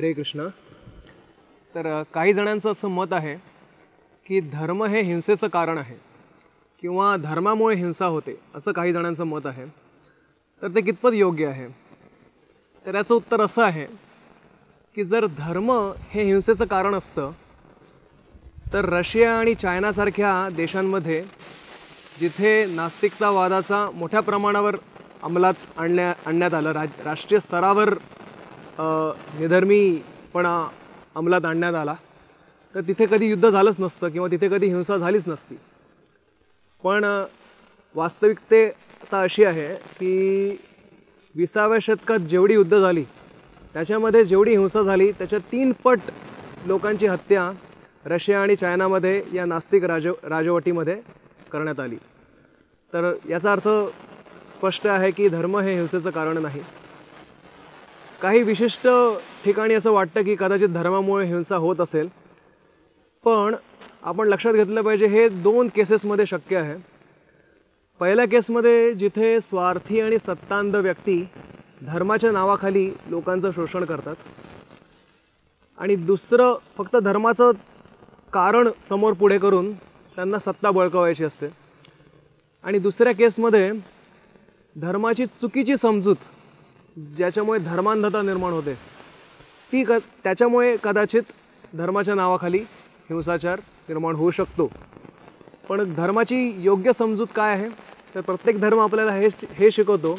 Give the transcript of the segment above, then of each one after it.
हरे कृष्ण. तर काही जणांचं असं मत आहे की धर्म हे हिंसेचं कारण आहे किंवा धर्मामुळे हिंसा होते असं काही जणांचं मत आहे. तर ते कितपत योग्य आहे? तर याचं उत्तर असं आहे की जर धर्म हे हिंसेचं कारण असतं तर रशिया आणि चायनासारख्या देशांमध्ये जिथे नास्तिकतावादाचा मोठ्या प्रमाणावर अंमलात आणण्या आणण्यात आलं राज राष्ट्रीय स्तरावर निधर्मीपणा अंमलात आणण्यात आला. तर तिथे कधी युद्ध झालंच नसतं किंवा तिथे कधी हिंसा झालीच नसती. पण अ, वास्तविकता अशी आहे की विसाव्या शतकात जेवढी युद्ध झाली त्याच्यामध्ये जेवढी हिंसा झाली त्याच्या तीन पट लोकांची हत्या रशिया आणि चायनामध्ये या नास्तिक राज राजवटीमध्ये करण्यात आली. तर याचा अर्थ स्पष्ट आहे की धर्म हे हिंसेचं कारण नाही. काही विशिष्ट ठिकाणी असं वाटतं की कदाचित धर्मामुळे हिंसा होत असेल. पण आपण लक्षात घेतलं पाहिजे हे दोन केसेसमध्ये शक्य आहे. पहिल्या केसमध्ये जिथे स्वार्थी आणि सत्तांध व्यक्ती धर्माच्या नावाखाली लोकांचं शोषण करतात. आणि दुसरं फक्त धर्माचं कारण समोर पुढे करून त्यांना सत्ता बळकवायची असते. आणि दुसऱ्या केसमध्ये धर्माची चुकीची समजूत ज्याच्यामुळे धर्मांधता निर्माण होते ती क त्याच्यामुळे कदाचित धर्माच्या नावाखाली हिंसाचार निर्माण होऊ शकतो. पण धर्माची योग्य समजूत काय आहे? तर प्रत्येक धर्म आपल्याला हे हे शिकवतो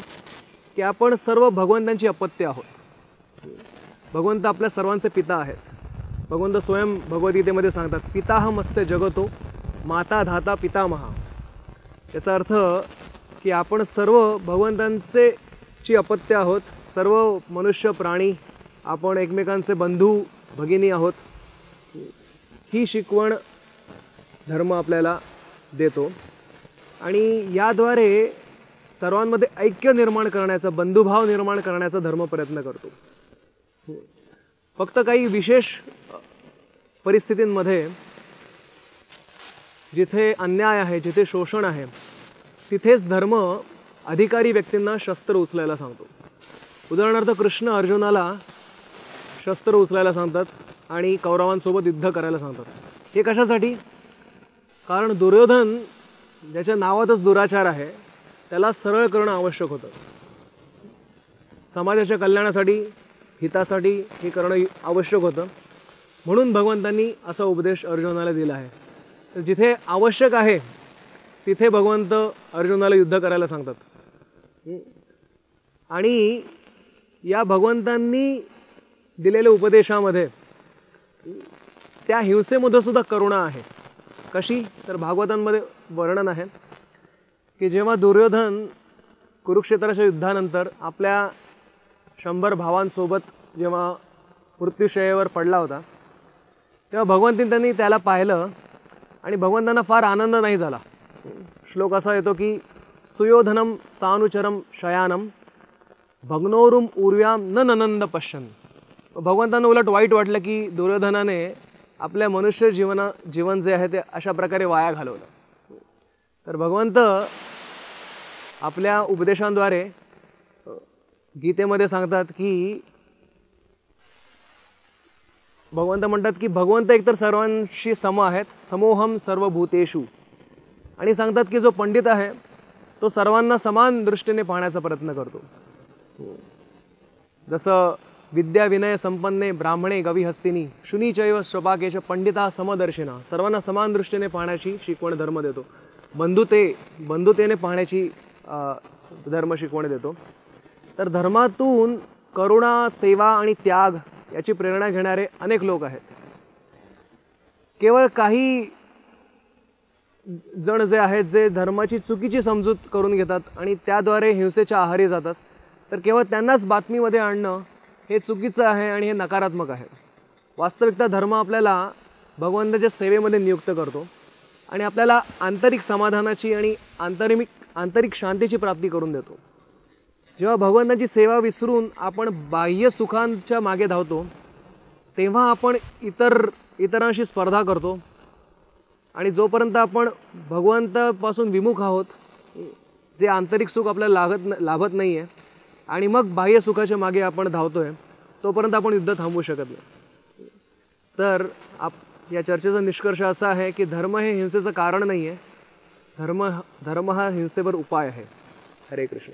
की आपण सर्व भगवंतांची अपत्य आहोत. भगवंत आपल्या सर्वांचे पिता आहेत. भगवंत स्वयं भगवद्गीतेमध्ये सांगतात पिता हा मत्स्य जगतो माता धाता पितामहा. याचा अर्थ की आपण सर्व भगवंतांचे ची अपत्य आहोत. सर्व मनुष्य प्राणी आपण एकमेकांचे बंधू भगिनी आहोत. ही शिकवण धर्म आपल्याला देतो. आणि याद्वारे सर्वांमध्ये ऐक्य निर्माण करण्याचा बंधुभाव निर्माण करण्याचा धर्म प्रयत्न करतो. फक्त काही विशेष परिस्थितींमध्ये जिथे अन्याय आहे जिथे शोषण आहे तिथेच धर्म अधिकारी व्यक्तींना शस्त्र उचलायला सांगतो. उदाहरणार्थ कृष्ण अर्जुनाला शस्त्र उचलायला सांगतात आणि कौरवांसोबत युद्ध करायला सांगतात. हे कशासाठी? कारण दुर्योधन ज्याच्या नावातच दुराचार आहे त्याला सरळ करणं आवश्यक होतं. समाजाच्या कल्याणासाठी हितासाठी हे करणं आवश्यक होतं. म्हणून भगवंतांनी असा उपदेश अर्जुनाला दिला आहे. तर जिथे आवश्यक आहे तिथे भगवंत अर्जुनाला युद्ध करायला सांगतात. आणि या भगवंतांनी दिलेल्या उपदेशामध्ये त्या हिंसेमध्ये सुद्धा करुणा आहे. कशी? तर भागवतांमध्ये वर्णन आहे की जेव्हा दुर्योधन कुरुक्षेत्राच्या युद्धानंतर आपल्या शंभर भावांसोबत जेव्हा मृत्यूशयेवर पडला होता तेव्हा भगवंतीं त्यांनी त्याला पाहिलं आणि भगवंतांना फार आनंद नाही झाला. श्लोक असा येतो की सुयोधनं सानुचरम शयानम भग्नोरुम उर्व्याम न ननंद पश्यन। भगवंतांना उलट वाईट वाटलं की दुर्योधनाने आपल्या मनुष्य जीवना जीवन जे आहे ते अशा प्रकारे वाया घालवलं. तर भगवंत आपल्या उपदेशांद्वारे गीतेमध्ये सांगतात की भगवंत म्हणतात की भगवंत एकतर सर्वांशी सम आहेत समोहम सर्व भूतेषु आणि सांगतात की जो पंडित आहे तो सर्वांना समान दृष्टीने पाहण्याचा प्रयत्न करतो. जसं विद्या विनय संपन्ने ब्राह्मणे गविहस्तिनी शुनीचैव श्रपाकेश पंडिता समदर्शिना सर्वांना समान दृष्टीने पाहण्याची शिकवण धर्म देतो. बंधुते बंधुतेने पाहण्याची धर्म शिकवण देतो. तर धर्मातून करुणा सेवा आणि त्याग याची प्रेरणा घेणारे अनेक लोक आहेत. केवळ काही जण जे आहेत जे धर्माची चुकीची समजूत करून घेतात आणि त्याद्वारे हिंसेच्या आहारी जातात तर केवळ त्यांनाच बातमीमध्ये आणणं हे चुकीचं आहे आणि हे नकारात्मक आहे. वास्तविकता धर्म आपल्याला भगवंताच्या सेवेमध्ये नियुक्त करतो आणि आपल्याला आंतरिक समाधानाची आणि आंतरिक आंतरिक शांतीची प्राप्ती करून देतो. जेव्हा भगवंताची सेवा विसरून आपण बाह्य सुखांच्या मागे धावतो तेव्हा आपण इतर इतरांशी स्पर्धा करतो आणि जोपर्यंत आपण भगवंतापासून विमुख आहोत जे आंतरिक सुख आपल्याला लागत न लाभत नाही आहे आणि मग बाह्य सुखाच्या मागे आपण धावतो आहे तोपर्यंत आपण युद्ध थांबवू शकत नाही. तर आप या चर्चेचा निष्कर्ष असा आहे की धर्म हे हिंसेचं कारण नाही आहे धर्म धर्म हा हिंसेवर उपाय आहे. हरे कृष्ण.